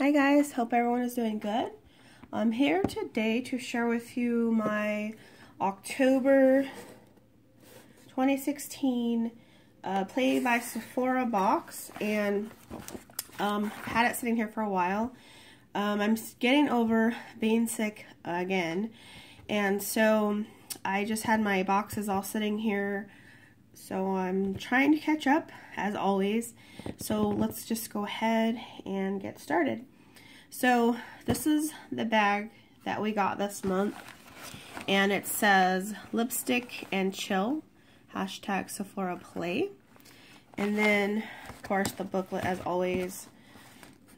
Hi guys, hope everyone is doing good. I'm here today to share with you my October 2016 uh, Play by Sephora box and um, had it sitting here for a while. Um, I'm getting over being sick again and so I just had my boxes all sitting here so I'm trying to catch up as always. So let's just go ahead and get started. So this is the bag that we got this month. And it says lipstick and chill, hashtag Sephora Play. And then, of course, the booklet, as always,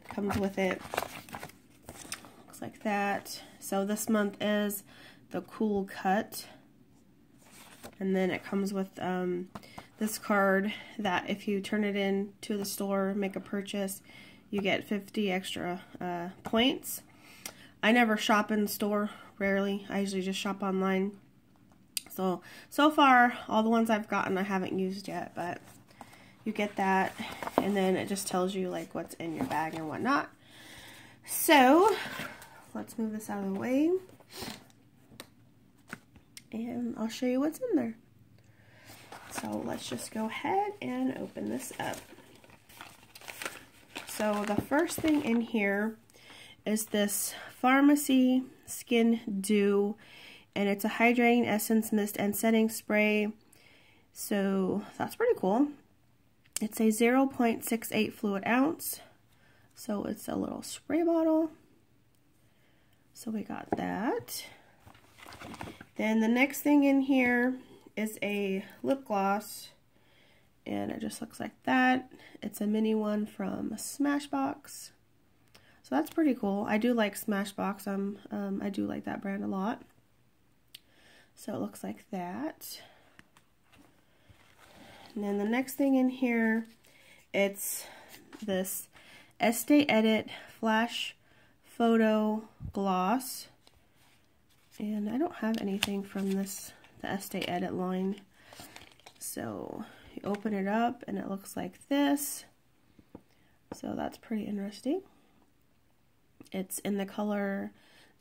comes with it. Looks like that. So this month is the Cool Cut. And then it comes with um, this card that if you turn it in to the store, make a purchase, you get 50 extra uh, points. I never shop in the store, rarely. I usually just shop online. So, so far, all the ones I've gotten I haven't used yet, but you get that, and then it just tells you like what's in your bag and whatnot. So, let's move this out of the way, and I'll show you what's in there. So let's just go ahead and open this up. So the first thing in here is this Pharmacy Skin Dew, and it's a hydrating essence mist and setting spray. So that's pretty cool. It's a 0.68 fluid ounce, so it's a little spray bottle. So we got that. Then the next thing in here is a lip gloss and it just looks like that. It's a mini one from Smashbox. So that's pretty cool. I do like Smashbox. Um, um, I do like that brand a lot. So it looks like that. And then the next thing in here, it's this Estee Edit Flash Photo Gloss. And I don't have anything from this, the Estee Edit line. So you open it up and it looks like this. So that's pretty interesting. It's in the color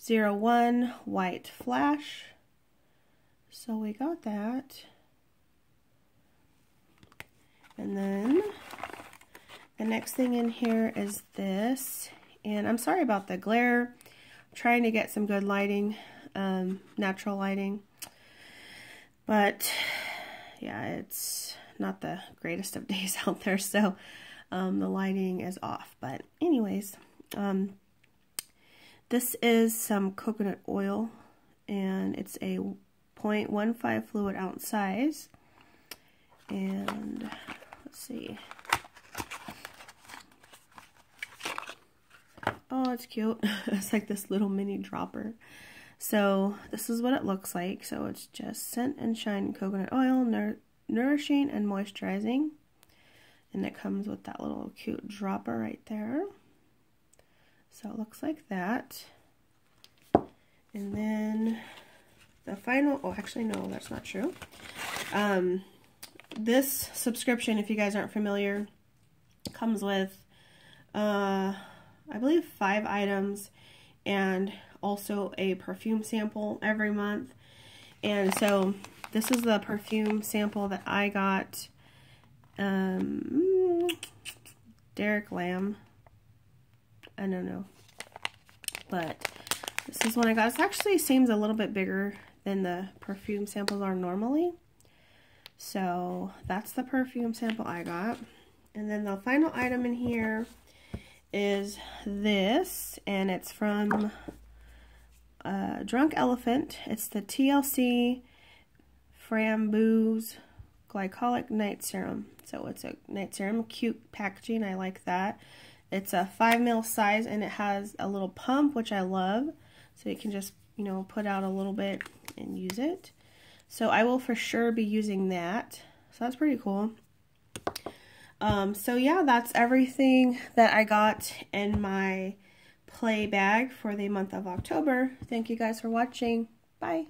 01 White Flash. So we got that. And then the next thing in here is this. And I'm sorry about the glare. I'm trying to get some good lighting, um, natural lighting. But yeah, it's not the greatest of days out there, so um, the lighting is off. But anyways, um, this is some coconut oil, and it's a 0.15 fluid ounce size. And let's see. Oh, it's cute. it's like this little mini dropper. So this is what it looks like. So it's just scent and shine coconut oil, nourishing and moisturizing. And it comes with that little cute dropper right there. So it looks like that. And then the final, oh, actually, no, that's not true. Um, this subscription, if you guys aren't familiar, comes with, uh, I believe, five items and also a perfume sample every month. And so this is the perfume sample that I got. Um, Derek Lam. I don't know. But this is one I got. It actually seems a little bit bigger than the perfume samples are normally. So that's the perfume sample I got. And then the final item in here is this. And it's from uh, Drunk Elephant. It's the TLC Framboos Glycolic Night Serum. So it's a night serum, cute packaging, I like that. It's a 5 mil size and it has a little pump, which I love. So you can just, you know, put out a little bit and use it. So I will for sure be using that. So that's pretty cool. Um, so yeah, that's everything that I got in my play bag for the month of October. Thank you guys for watching. Bye.